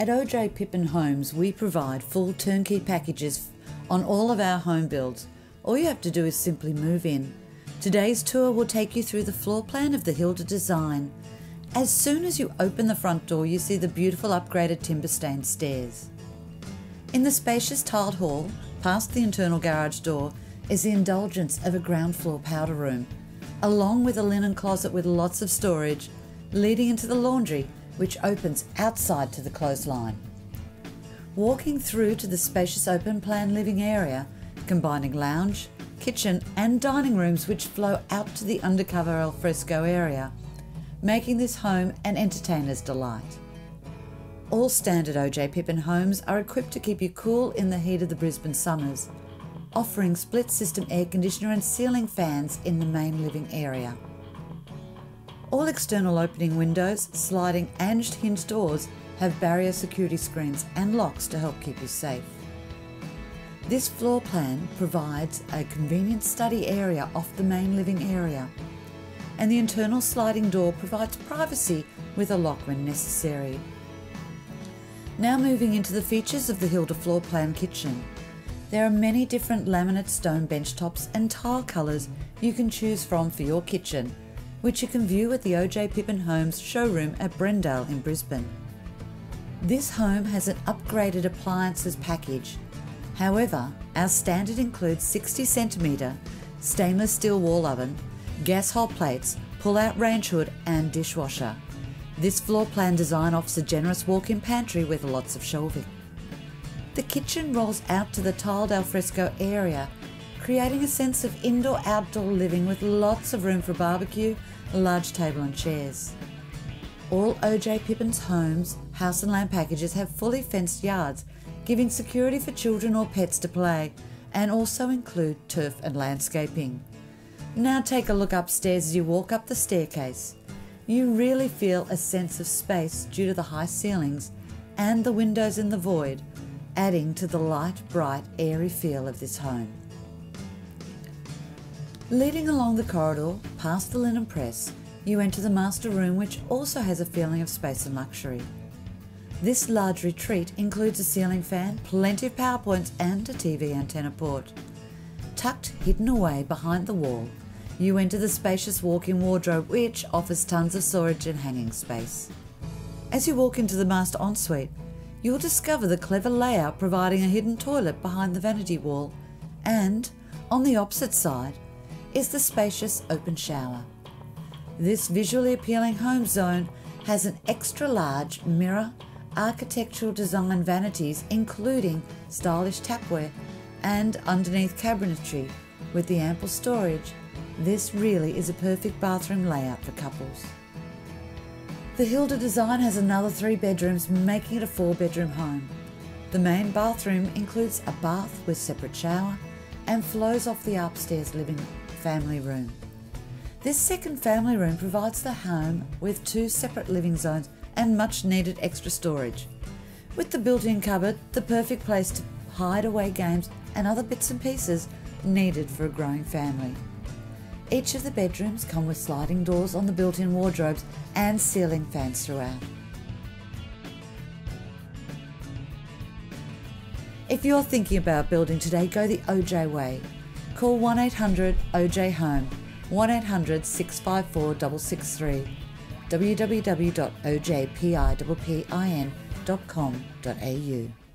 At OJ Pippin Homes, we provide full turnkey packages on all of our home builds. All you have to do is simply move in. Today's tour will take you through the floor plan of the Hilda design. As soon as you open the front door, you see the beautiful upgraded timber stained stairs. In the spacious tiled hall, past the internal garage door, is the indulgence of a ground floor powder room, along with a linen closet with lots of storage, leading into the laundry, which opens outside to the clothesline. Walking through to the spacious open plan living area, combining lounge, kitchen, and dining rooms which flow out to the undercover alfresco area, making this home an entertainer's delight. All standard OJ Pippin homes are equipped to keep you cool in the heat of the Brisbane summers, offering split system air conditioner and ceiling fans in the main living area. All external opening windows, sliding and hinged doors have barrier security screens and locks to help keep you safe. This floor plan provides a convenient study area off the main living area, and the internal sliding door provides privacy with a lock when necessary. Now moving into the features of the Hilda floor plan kitchen. There are many different laminate stone bench tops and tile colours you can choose from for your kitchen, which you can view at the OJ Pippin Homes showroom at Brendale in Brisbane. This home has an upgraded appliances package. However, our standard includes 60 centimetre stainless steel wall oven, gas hot plates, pull-out range hood and dishwasher. This floor plan design offers a generous walk-in pantry with lots of shelving. The kitchen rolls out to the tiled alfresco area, creating a sense of indoor-outdoor living with lots of room for barbecue, a large table and chairs. All OJ Pippin's homes, house and land packages have fully fenced yards, giving security for children or pets to play, and also include turf and landscaping. Now take a look upstairs as you walk up the staircase. You really feel a sense of space due to the high ceilings and the windows in the void, adding to the light, bright, airy feel of this home. Leading along the corridor, past the linen press, you enter the master room which also has a feeling of space and luxury. This large retreat includes a ceiling fan, plenty of power points and a TV antenna port. Tucked hidden away behind the wall, you enter the spacious walk-in wardrobe which offers tons of storage and hanging space. As you walk into the master ensuite, you'll discover the clever layout providing a hidden toilet behind the vanity wall and, on the opposite side, is the spacious open shower. This visually appealing home zone has an extra large mirror, architectural design vanities including stylish tapware and underneath cabinetry with the ample storage. This really is a perfect bathroom layout for couples. The Hilda design has another three bedrooms, making it a four bedroom home. The main bathroom includes a bath with separate shower and flows off the upstairs living family room. This second family room provides the home with two separate living zones and much needed extra storage. With the built-in cupboard, the perfect place to hide away games and other bits and pieces needed for a growing family. Each of the bedrooms come with sliding doors on the built-in wardrobes and ceiling fans throughout. If you're thinking about building today, go the OJ way. Call 1800 OJ Home, 1800 654 663, www.ojpippin.com.au.